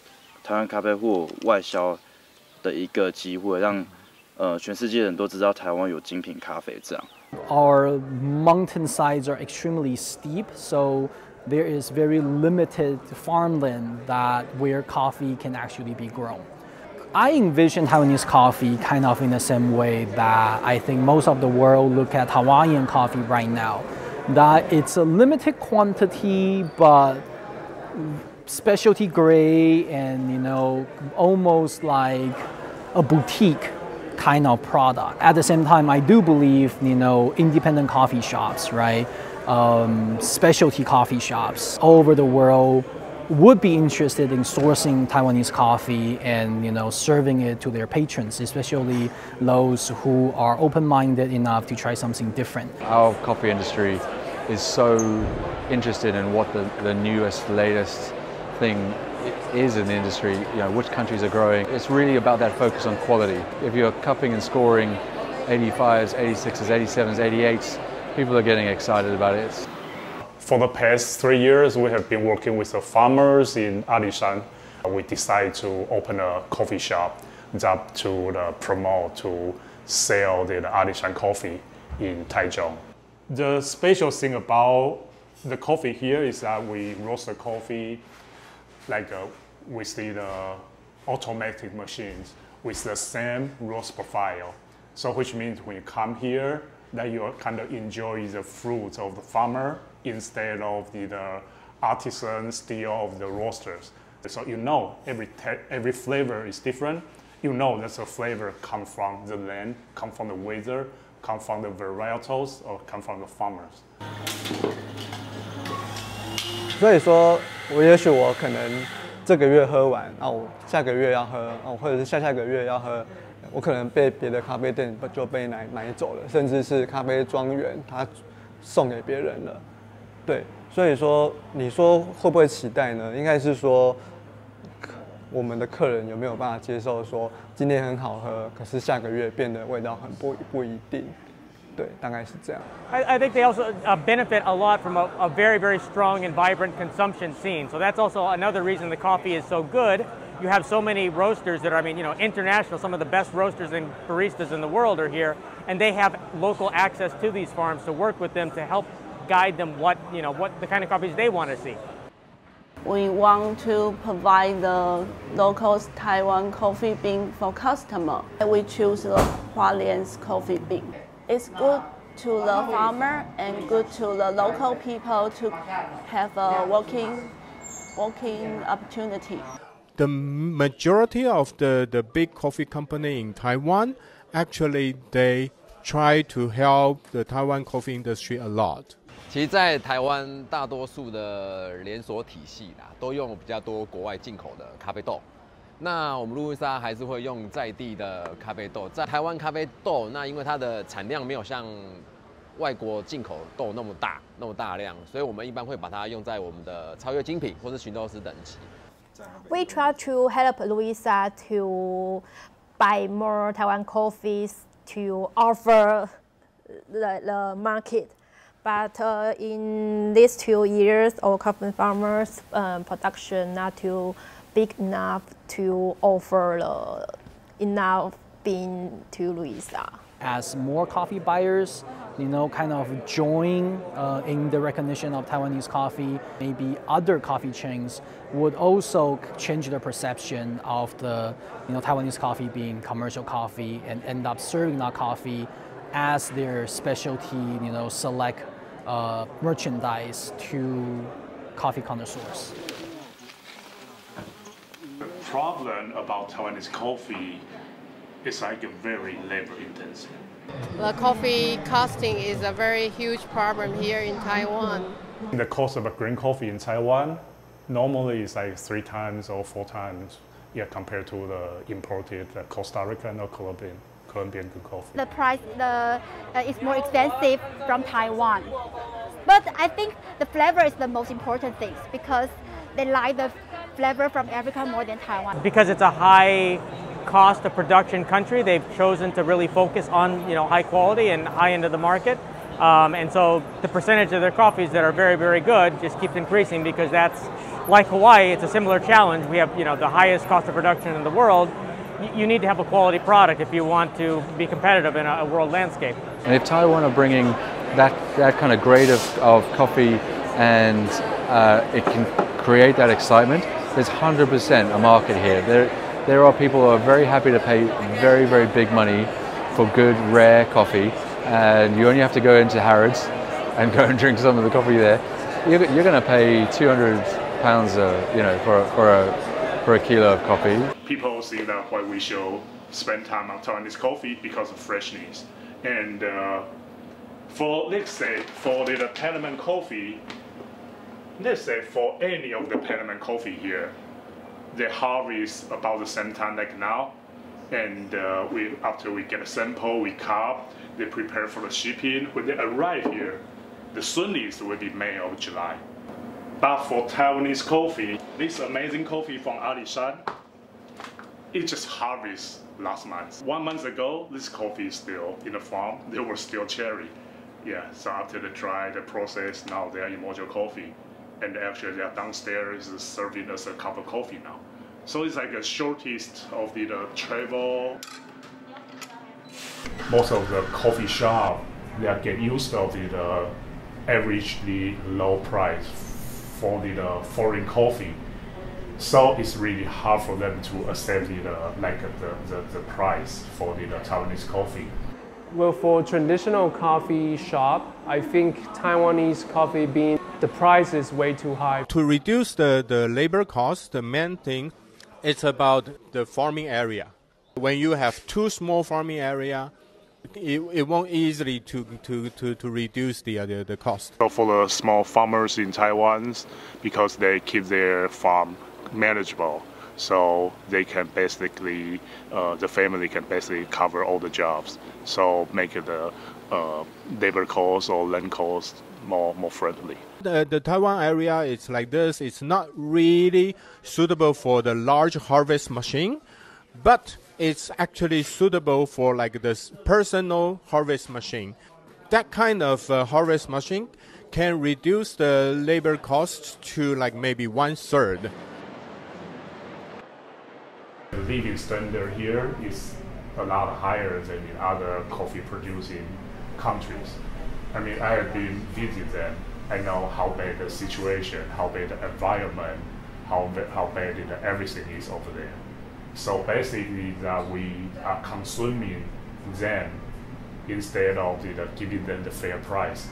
[SPEAKER 24] 台湾咖啡或外销的一个机会，让呃全世界人都知道台湾有精品咖啡这样。
[SPEAKER 2] Our mountain sides are extremely steep, so there is very limited farmland that where coffee can actually be grown. I envision Taiwanese coffee kind of in the same way that I think most of the world look at Hawaiian coffee right now. That it's a limited quantity, but specialty grade and you know almost like a boutique kind of product. At the same time, I do believe you know independent coffee shops, right, um, specialty coffee shops all over the world would be interested in sourcing Taiwanese coffee and you know serving it to their patrons, especially those who are open-minded enough to try something different.
[SPEAKER 12] Our coffee industry is so interested in what the, the newest, latest thing is in the industry, you know, which countries are growing. It's really about that focus on quality. If you're cupping and scoring 85s, 86s, 87s, 88s, people are getting excited about it.
[SPEAKER 1] For the past three years, we have been working with the farmers in Alishan. We decided to open a coffee shop that to uh, promote, to sell the, Alishan coffee in Taichung. The special thing about the coffee here is that we roast the coffee like uh, with the uh, automatic machines with the same roast profile. So which means when you come here, that you kind of enjoy the fruits of the farmer instead of the, the artisan steel of the roasters. So you know every, every flavor is different you know that the flavor come from the land, come from the weather, come from the varietals, or come from the farmers.
[SPEAKER 26] 所以说，我也许我可能 这个月喝完，啊，我下个月要喝，哦，或者是下下个月要喝，我可能被别的咖啡店就被买买走了，甚至是咖啡庄园他送给别人了，对，所以说你说会不会期待呢？应该是说。我们的客人有没有办法接受说今天很好喝，可是下个月变得味道很不不一定。对，大概是这样。
[SPEAKER 7] I, I think they also uh, benefit a lot from a, a very, very strong and vibrant consumption scene. So that's also another reason the coffee is so good. You have so many roasters that are, I mean, you know, international, some of the best roasters and baristas in the world are here, and they have local access to these farms to work with them to help guide them what, you know, what the kind of coffees they want to see.
[SPEAKER 27] We want to provide the local Taiwan coffee bean for customer. We choose the Hualien's coffee bean. It's good to the farmer and good to the local people to have a working, working opportunity.
[SPEAKER 11] The majority of the, the big coffee company in Taiwan, actually they try to help the Taiwan coffee industry a lot.
[SPEAKER 13] 其实，在台湾大多数的连锁体系啦，都用比较多国外进口的咖啡豆。 那我们路易莎还是会用在地的咖啡豆。在台湾咖啡豆，那因为它的产量没有像外国进口豆那么大、那么大量，所以我们一般会把它用在我们的超越精品或是寻豆师等级。
[SPEAKER 28] We try to help Louisa to buy more Taiwan coffees to offer the, the market. But in these two years, our coffee farmers' production not to. Big enough to offer the enough bean to Louisa.
[SPEAKER 2] As more coffee buyers, you know, kind of join uh, in the recognition of Taiwanese coffee, maybe other coffee chains would also change their perception of the, you know, Taiwanese coffee being commercial coffee and end up serving that coffee as their specialty, you know, select uh, merchandise to coffee connoisseurs.
[SPEAKER 1] The problem about Taiwanese coffee is like a very labor intensive.
[SPEAKER 3] The coffee costing is a very huge problem here in Taiwan.
[SPEAKER 1] The cost of a green coffee in Taiwan normally is like three times or four times yeah, compared to the imported Costa Rican or Colombian. Colombian coffee.
[SPEAKER 29] The price the, uh, is more expensive from Taiwan. But I think the flavor is the most important thing because they like the flavor from Africa more than Taiwan.
[SPEAKER 7] Because it's a high cost of production country, they've chosen to really focus on you know high quality and high end of the market. Um, and so the percentage of their coffees that are very, very good just keeps increasing because that's like Hawaii, it's a similar challenge. We have you know the highest cost of production in the world, you need to have a quality product if you want to be competitive in a, world landscape.
[SPEAKER 30] And if Taiwan are bringing that, that kind of grade of, of coffee and uh, it can create that excitement, there's 100% a market here. There, there are people who are very happy to pay very, very big money for good, rare coffee. And you only have to go into Harrods and go and drink some of the coffee there. You're, you're going to pay 200 pounds, uh, you know, for, for a for a kilo of coffee.
[SPEAKER 1] People see that why we should spend time on Taiwanese coffee because of freshness. And uh, for, let's say, for the Panama coffee, let's say for any of the Panama coffee here, they harvest about the same time like now. And uh, we, after we get a sample, we cup, they prepare for the shipping. When they arrive here, the soonest will be May or July. But for Taiwanese coffee, this amazing coffee from Alishan, it just harvest last month. One month ago, this coffee is still in the farm. They were still cherry. Yeah, so after the dry, the process, now they are Emulsion coffee. And actually they are downstairs serving us a cup of coffee now. So it's like a shortest of the, the travel. Most of the coffee shop, they are get used of the, the averagely low price for the uh, foreign coffee. So it's really hard for them to accept the, like the, the, the price for the Taiwanese coffee.
[SPEAKER 31] Well, for traditional coffee shop, I think Taiwanese coffee bean, the price is way too high.
[SPEAKER 11] To reduce the, the labor cost, the main thing, it's about the farming area. When you have too small farming area, it, it won't easily to, to, to, to reduce the, the, the cost.
[SPEAKER 1] So for the small farmers in Taiwan, because they keep their farm manageable, so they can basically, uh, the family can basically cover all the jobs. So make the uh, labor cost or land cost more more friendly.
[SPEAKER 11] The, the Taiwan area is like this. It's not really suitable for the large harvest machine, but it's actually suitable for like this personal harvest machine. That kind of uh, harvest machine can reduce the labor costs to like maybe one third.
[SPEAKER 1] The living standard here is a lot higher than in other coffee producing countries. I mean, I have been visiting them. I know how bad the situation, how bad the environment, how how bad the, everything is over there. So basically, that we are consuming them instead of the, giving them the fair price.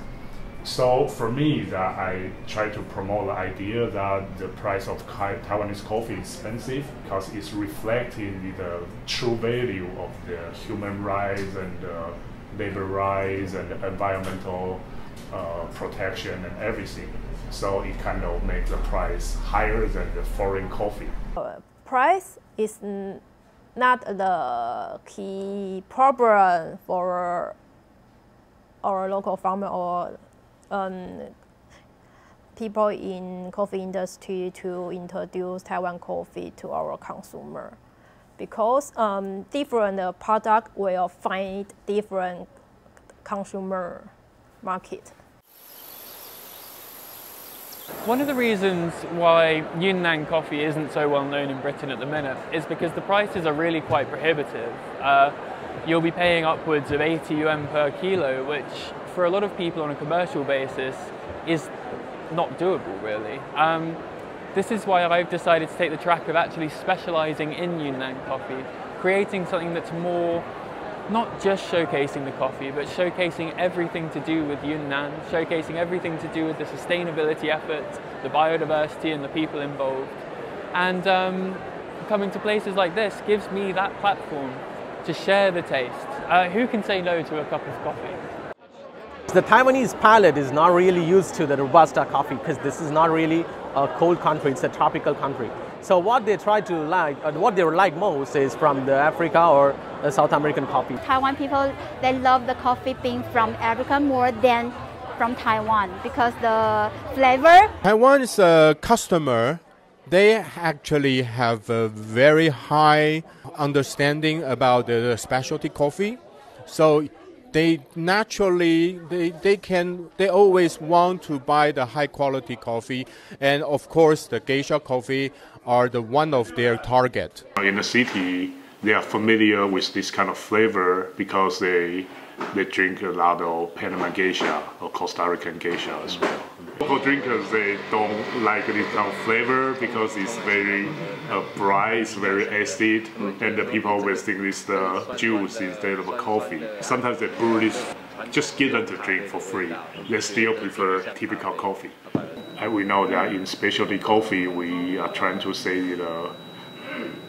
[SPEAKER 1] So for me, that I try to promote the idea that the price of Taiwanese coffee is expensive because it's reflecting the true value of the human rights and uh, labor rights and environmental uh, protection and everything. So it kind of makes the price higher than the foreign coffee.
[SPEAKER 28] Uh, price is not the key problem for our local farmer or um, people in coffee industry to introduce Taiwan coffee to our consumer because um, different product will find different consumer market.
[SPEAKER 32] One of the reasons why Yunnan coffee isn't so well known in Britain at the minute is because the prices are really quite prohibitive. Uh, you'll be paying upwards of 80 yuan per kilo, which for a lot of people on a commercial basis is not doable really. Um, this is why I've decided to take the track of actually specializing in Yunnan coffee, creating something that's more not just showcasing the coffee, but showcasing everything to do with Yunnan, showcasing everything to do with the sustainability efforts, the biodiversity, and the people involved. And um, coming to places like this gives me that platform to share the taste. Uh, who can say no to a cup of coffee?
[SPEAKER 10] The Taiwanese palate is not really used to the Robusta coffee because this is not really a cold country, it's a tropical country. So what they try to like, uh, what they like most is from the Africa or the South American coffee.
[SPEAKER 29] Taiwan people, they love the coffee bean from Africa more than from Taiwan because the flavor.
[SPEAKER 11] Taiwan's uh, customer, they actually have a very high understanding about the specialty coffee. So they naturally they, they can they always want to buy the high quality coffee and of course the geisha coffee are the one of their target
[SPEAKER 1] in the city they are familiar with this kind of flavor because they they drink a lot of Panama geisha or Costa Rican geisha as well. Local drinkers they don't like this kind of flavor because it's very uh, bright, it's very acid, and the people always think it's the juice instead of a coffee. Sometimes they brew this, just give them to drink for free. They still prefer typical coffee. We know that in specialty coffee, we are trying to say the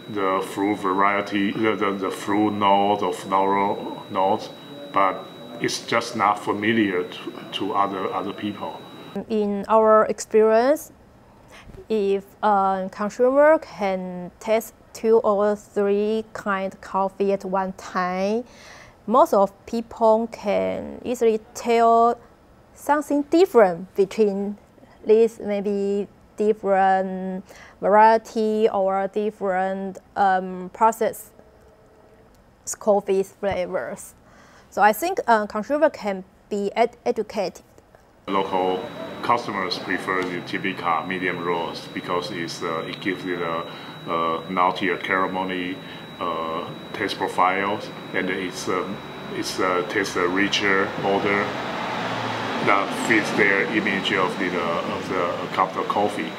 [SPEAKER 1] the fruit variety, the, the, the fruit note or floral notes but it's just not familiar to, to other, other people.
[SPEAKER 28] In our experience, if a consumer can taste two or three kind of coffee at one time, most of people can easily tell something different between these maybe different variety or different um, process coffee flavors. So I think uh, consumer can be ed educated.
[SPEAKER 1] Local customers prefer the typical medium roast because it's, uh, it gives it a, a nutty caramely uh, taste profiles and it's um, it's uh, tastes richer, bolder that fits their image of the uh, of the cup of coffee.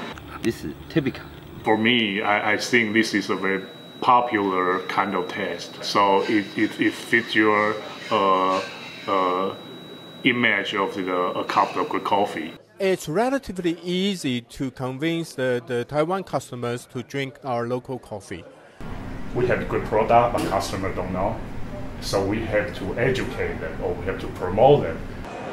[SPEAKER 33] This is typical.
[SPEAKER 1] For me, I, I think this is a very popular kind of taste. So it, it, it fits your uh, uh, image of the, a cup of good coffee.
[SPEAKER 11] It's relatively easy to convince the, the Taiwan customers to drink our local coffee.
[SPEAKER 1] we have a good product, but customers don't know. So we have to educate them or we have to promote them.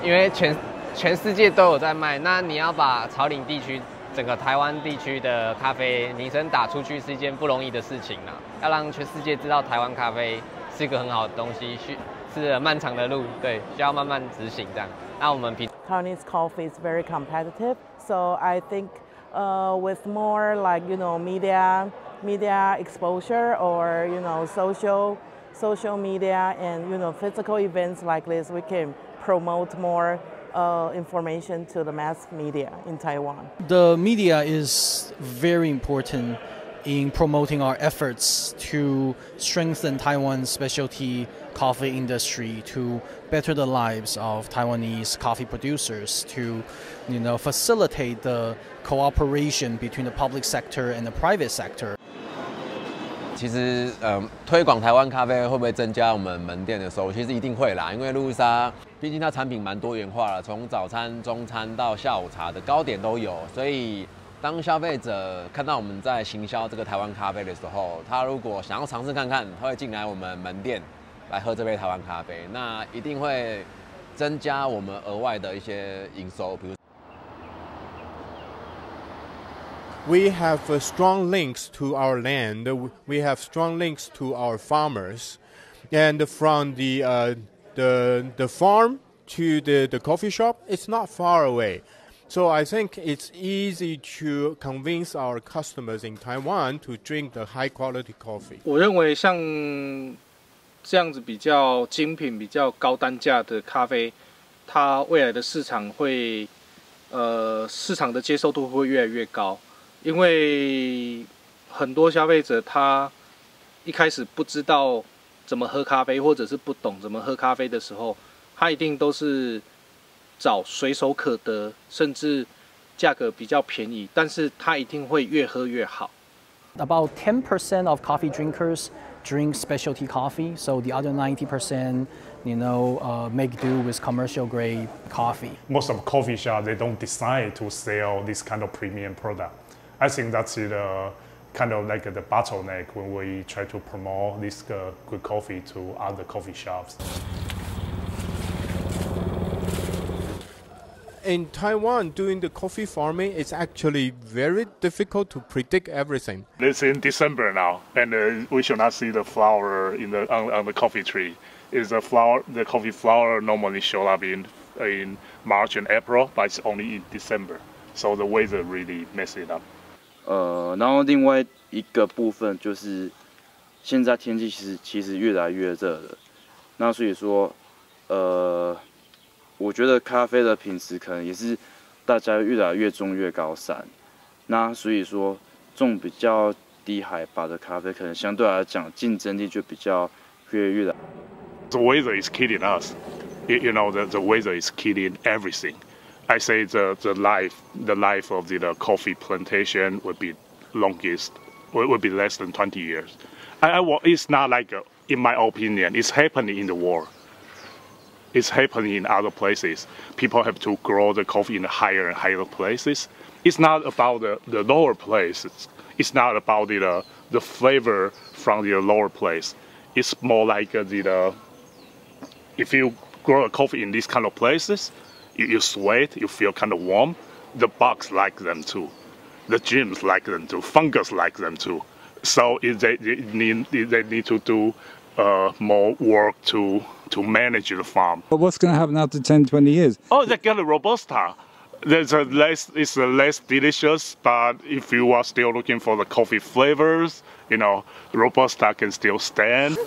[SPEAKER 34] 因为全全世界都有在卖，那你要把草岭地区整个台湾地区的咖啡名声打出去是一件不容易的事情啦。要让全世界知道台湾咖啡是一个很好的东西，需是漫长的路，对，需要慢慢执行这样。那我们平
[SPEAKER 33] Taiwanese coffee is very competitive, so I think uh, with more like you know media media exposure or you know social social media and you know physical events like this, we can promote more uh, information to the mass media in Taiwan.
[SPEAKER 2] The media is very important in promoting our efforts to strengthen Taiwan's specialty coffee industry, to better the lives of Taiwanese coffee producers, to you know facilitate the cooperation between the public sector and the private sector.
[SPEAKER 13] 其实，呃，推广台湾咖啡会不会增加我们门店的收入？其实一定会啦，因为路易莎 毕竟它产品蛮多元化了，从早餐、中餐到下午茶的糕点都有。所以，当消费者看到我们在行销这个台湾咖啡的时候，他如果想要尝试看看，他会进来我们门店来喝这杯台湾咖啡，那一定会增加我们额外的一些营收，比如。
[SPEAKER 11] we have strong links to our land. We have strong links to our farmers, and from the uh, the the farm to the, the coffee shop, it's not far away. So I think it's easy to convince our customers in Taiwan to drink the high quality coffee.
[SPEAKER 35] 我认为像这样子比较精品、比较高单价的咖啡，它未来的市场会，呃，市场的接受度会越来越高。因为很多消费者他一开始不知道 怎么喝咖啡，或者是不懂怎么喝咖啡的时候，他一定都是找随手可得，甚至价格比较便宜，但是他一定会越喝越好。
[SPEAKER 2] About ten percent of coffee drinkers drink specialty coffee, so the other ninety percent, you know, uh, make do with commercial grade coffee.
[SPEAKER 1] Most of coffee shops they don't decide to sell this kind of premium product. I think that's the kind of like the bottleneck when we try to promote this uh, good coffee to other coffee shops.
[SPEAKER 11] In Taiwan, doing the coffee farming, it's actually very difficult to predict everything.
[SPEAKER 1] It's in December now, and uh, we should not see the flower in the on, on the coffee tree. Is the flower the coffee flower normally show up in in March and April, but it's only in December. So the weather really mess it up.
[SPEAKER 24] 呃，然后另外一个部分就是，现在天气其实其实越来越热了，那所以说，呃，我觉得咖啡的品质可能也是大家越来越种越高山，那所以说种比较低海拔的咖啡，可能相对来讲竞争力就比较越越的。
[SPEAKER 1] The weather is killing us, you know, the the weather is killing everything. I say the, the life the life of the, the coffee plantation would be longest would be less than 20 years. I, I, it's not like a, in my opinion, it's happening in the world. It's happening in other places. People have to grow the coffee in higher and higher places. It's not about the, the lower places. It's not about the, the, the flavor from the lower place. It's more like uh, the, the if you grow a coffee in these kind of places, you, you sweat, you feel kind of warm. The bugs like them too. The germs like them too. Fungus like them too. So they, they need they need to do uh, more work to to manage the farm.
[SPEAKER 36] But what's going to happen after 10, 20 years?
[SPEAKER 1] Oh, they get a robusta. There's a less it's a less delicious, but if you are still looking for the coffee flavors, you know, robusta can still stand.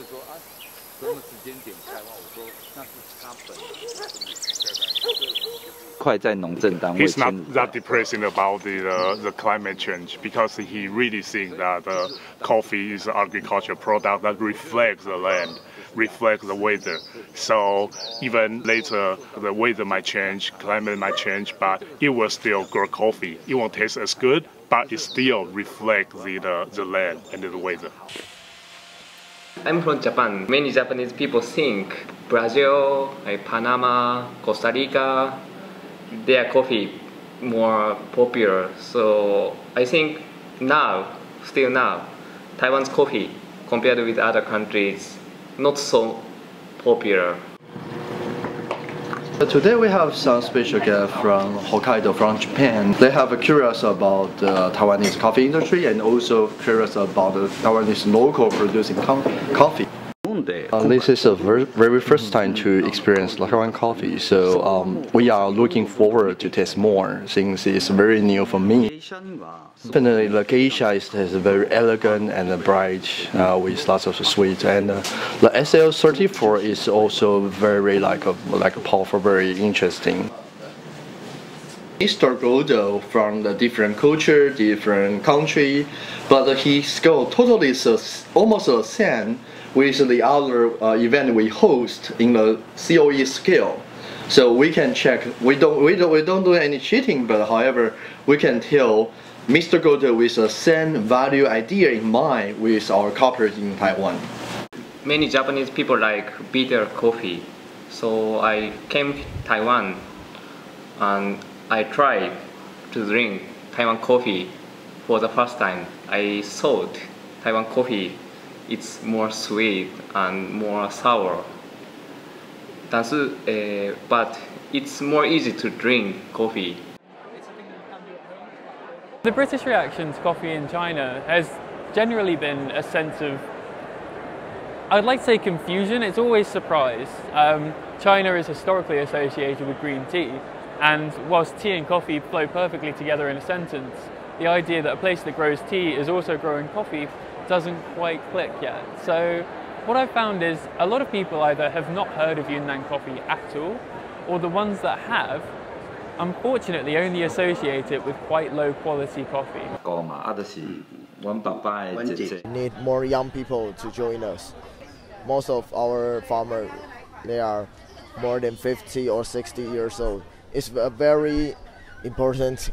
[SPEAKER 24] 快在农政单位。
[SPEAKER 1] He's not that depressing about the uh, the climate change because he really thinks that uh, coffee is an agricultural product that reflects the land, reflects the weather. So even later, the weather might change, climate might change, but it will still grow coffee. It won't taste as good, but it still reflects the, the, the land and the weather.
[SPEAKER 34] I'm from Japan. Many Japanese people think Brazil, like Panama, Costa Rica, their coffee more popular. So I think now, still now, Taiwan's coffee
[SPEAKER 37] compared with other countries, not so popular.
[SPEAKER 38] Today we have some special guests from Hokkaido, from Japan. They have curious about the Taiwanese coffee industry and also curious about the Taiwanese local producing coffee. Uh, this is the very, first time to experience Taiwan coffee, so um, we are looking forward to taste more since it's very new for me. Definitely, the geisha is, is very elegant and bright uh, with lots of sweet, and uh, the SL34 is also very like a like a powerful, very interesting. Mr. Goto from the different culture, different country, but his skill totally is almost the same with the other uh, event we host in the COE scale. So we can check. We don't we don't we don't do any cheating, but however we can tell Mr. Goto with the same value idea in mind with our corporate in Taiwan.
[SPEAKER 37] Many Japanese people like bitter coffee, so I came to Taiwan and I tried to drink Taiwan coffee for the first time. I thought Taiwan coffee it's more sweet and more sour. uh, but it's more easy to drink coffee.
[SPEAKER 32] The British reaction to coffee in China has generally been a sense of, I'd like to say confusion, it's always surprise. Um, China is historically associated with green tea, and whilst tea and coffee flow perfectly together in a sentence, the idea that a place that grows tea is also growing coffee doesn't quite click yet. So what I've found is a lot of people either have not heard of Yunnan coffee at all, or the ones that have, unfortunately only associate it with quite low quality coffee.
[SPEAKER 39] We need more young people to join us. Most of our farmers, they are more than 50 or 60 years old. It's a very important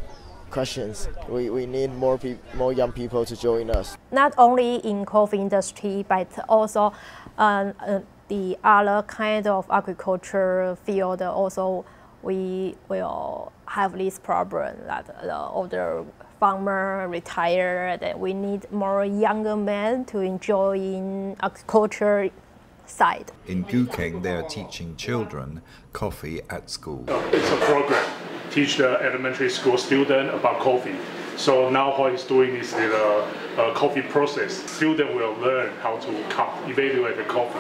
[SPEAKER 39] questions. We, we need more, pe- more young people to join us.
[SPEAKER 28] Not only in coffee industry, but also uh, uh, the other kind of agriculture field. Also, we will have this problem that the older farmer retire. That we need more younger men to enjoy in agriculture side.
[SPEAKER 40] In Gukeng, they are teaching children coffee at school.
[SPEAKER 1] It's a program teach the elementary school student about coffee. So now what he's doing is the uh, coffee process. Student will learn how to cup, evaluate the coffee.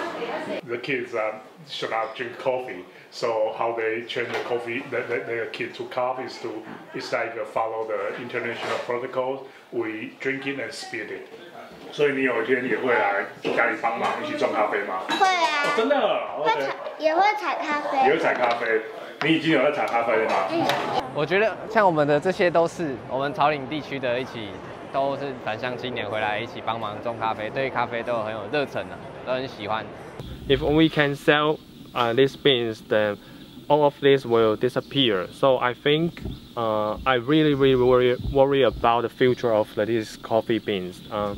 [SPEAKER 1] The kids uh, should not drink coffee. So how they train the coffee, the, the, their kid to cup is to, it's like uh, follow the international protocols. We drink it and spit it. 所以你有一天也会来家里帮忙一起种咖啡吗？
[SPEAKER 41] 会啊。
[SPEAKER 1] 哦，真的？OK。
[SPEAKER 41] 也会采咖啡。
[SPEAKER 1] 也会采咖啡。 你已经有在采咖啡了吗？嗯。
[SPEAKER 34] 我觉得像我们的这些都是我们草岭地区的一起，都是返乡青年回来一起帮忙种咖啡，对咖啡都很有热忱的，都很喜欢。
[SPEAKER 32] If we can sell uh, these beans, then all of this will disappear. So I think uh, I really, really worry, worry about the future of these coffee beans. Uh,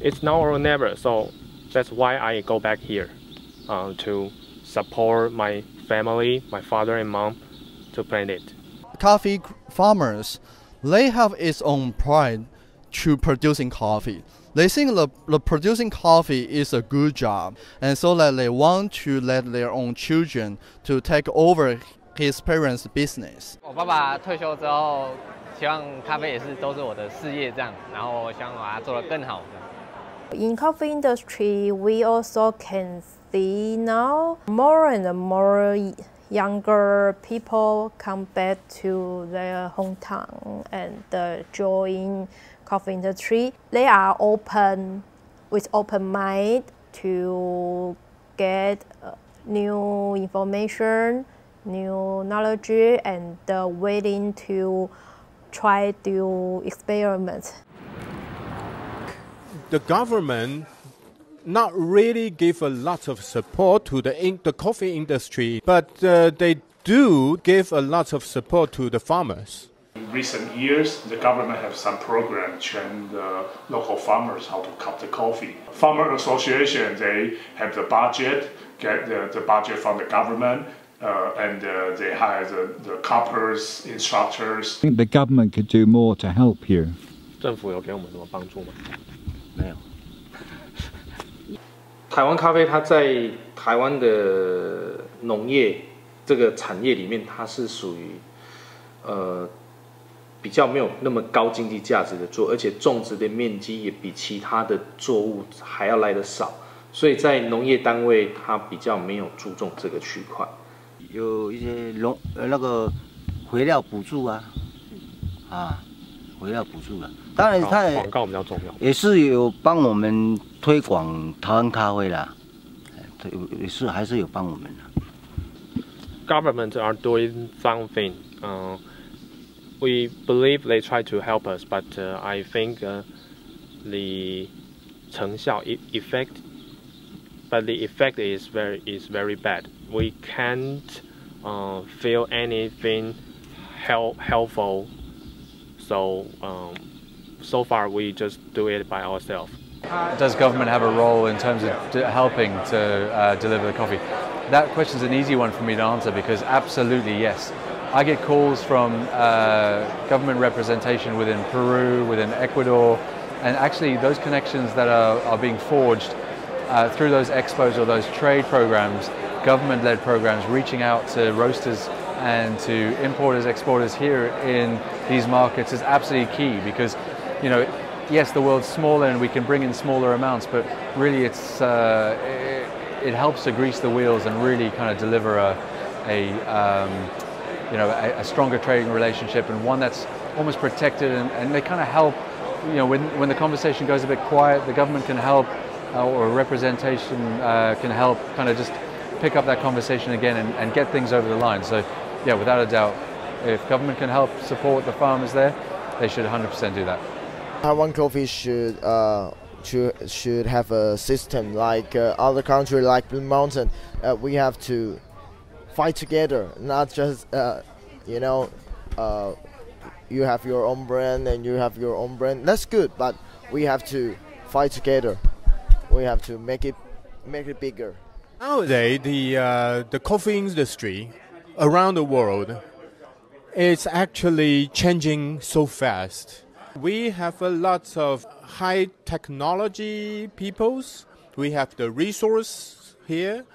[SPEAKER 32] it's now or never. So that's why I go back here uh, to support my family, my father and mom, to plant it.
[SPEAKER 42] Coffee farmers, they have its own pride to producing coffee. They think the, the producing coffee is a good job, and so that they want to let their own children to take over his parents' business.
[SPEAKER 34] 我爸爸退休之后，希望咖啡也是都是我的事业这样，然后我想把它做得更好。
[SPEAKER 28] in coffee industry, we also can see now more and more younger people come back to their hometown and uh, join coffee industry. They are open with open mind to get uh, new information, new knowledge, and uh, willing to try to experiment
[SPEAKER 11] the government not really give a lot of support to the in, the coffee industry, but uh, they do give a lot of support to the farmers.
[SPEAKER 1] In recent years, the government have some program train the uh, local farmers how to cut the coffee. Farmer association they have the budget, get the, the budget from the government, uh, and uh, they hire the, the cuppers, instructors.
[SPEAKER 36] I think the government could do more to help you.
[SPEAKER 32] 政府有给我们什么帮助吗？
[SPEAKER 24] 没有。
[SPEAKER 18] 台湾咖啡它在台湾的农业这个产业里面，它是属于呃比较没有那么高经济价值的作，而且种植的面积也比其他的作物还要来的少，所以在农业单位它比较没有注重这个区块。
[SPEAKER 21] 有一些农呃那个肥料补助啊，啊，肥料补助了。当然，它
[SPEAKER 18] 广告比较重要，
[SPEAKER 21] 也是有帮我们推广台湾咖啡啦，也是还是有帮我们的。
[SPEAKER 31] Government are doing something. Uh, we believe they try to help us, but uh, I think uh, the 成效 e- effect, but the effect is very is very bad. We can't uh, feel anything help, helpful. So um, so far we just do it by ourselves.
[SPEAKER 12] Does government have a role in terms of helping to uh, deliver the coffee? That question is an easy one for me to answer because absolutely yes. I get calls from uh, government representation within Peru, within Ecuador, and actually those connections that are, are being forged uh, through those expos or those trade programs, government-led programs, reaching out to roasters and to importers, exporters here in these markets is absolutely key because, you know, yes, the world's smaller and we can bring in smaller amounts, but really it's, uh, it, it helps to grease the wheels and really kind of deliver a, a um, you know, a, a, stronger trading relationship and one that's almost protected and, and they kind of help, you know, when, when the conversation goes a bit quiet, the government can help uh, or representation uh, can help kind of just pick up that conversation again and, and get things over the line. So, yeah, without a doubt, if government can help support the farmers there, they should 100% do that.
[SPEAKER 39] Taiwan coffee should uh, should should have a system like uh, other countries like Blue Mountain. Uh, we have to fight together, not just uh, you know uh, you have your own brand and you have your own brand. That's good, but we have to fight together. We have to make it make it bigger.
[SPEAKER 11] Nowadays, the uh, the coffee industry around the world is actually changing so fast. We have a lot of high technology peoples. We have the resource here.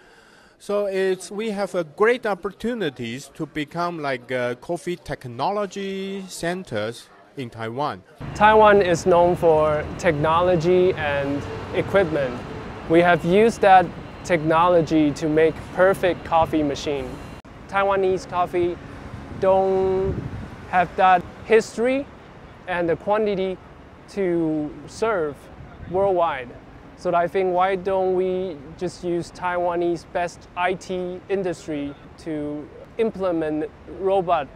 [SPEAKER 11] So it's we have a great opportunities to become like uh, coffee technology centers in Taiwan.
[SPEAKER 31] Taiwan is known for technology and equipment. We have used that technology to make perfect coffee machine. Taiwanese coffee don't have that history and the quantity to serve worldwide. So I think why don't we just use Taiwanese best IT industry to implement robot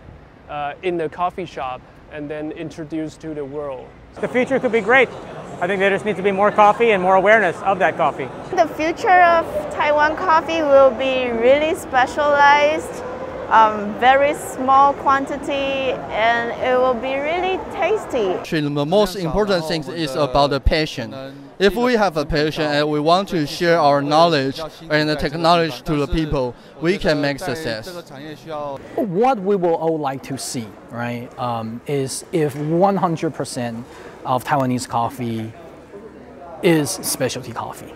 [SPEAKER 31] uh, in the coffee shop and then introduce to the world.
[SPEAKER 7] The future could be great. I think there just needs to be more coffee and more awareness of that coffee.
[SPEAKER 5] The future of Taiwan coffee will be really specialized, um, very small quantity, and it will be really tasty.
[SPEAKER 6] Actually, the most important thing is about the passion. If we have a passion and we want to share our knowledge and the technology to the people, we can make success.
[SPEAKER 2] What we will all like to see, right, um, is if 100% of Taiwanese coffee is specialty coffee.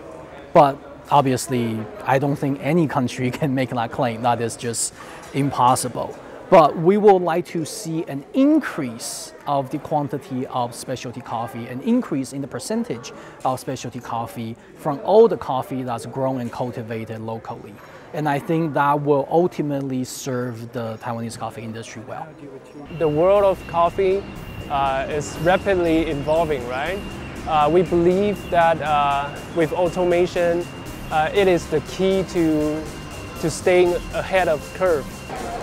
[SPEAKER 2] But obviously, I don't think any country <laughs> can make that claim. That is just impossible. But we would like to see an increase of the quantity of specialty coffee, an increase in the percentage of specialty coffee from all the coffee that's grown and cultivated locally. And I think that will ultimately serve the Taiwanese coffee industry well.
[SPEAKER 31] The world of coffee uh, is rapidly evolving, right? Uh, we believe that uh, with automation, uh, it is the key to, to staying ahead of curve.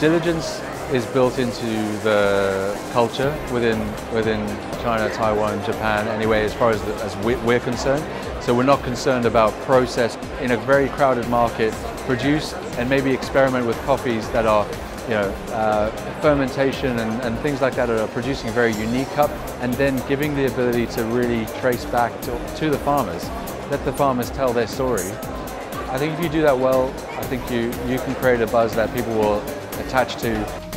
[SPEAKER 12] Diligence is built into the culture within within China, Taiwan, Japan. Anyway, as far as the, as we, we're concerned, so we're not concerned about process in a very crowded market. Produce and maybe experiment with coffees that are, you know, uh, fermentation and, and things like that that are producing a very unique cup, and then giving the ability to really trace back to, to the farmers. Let the farmers tell their story. I think if you do that well, I think you, you can create a buzz that people will attach to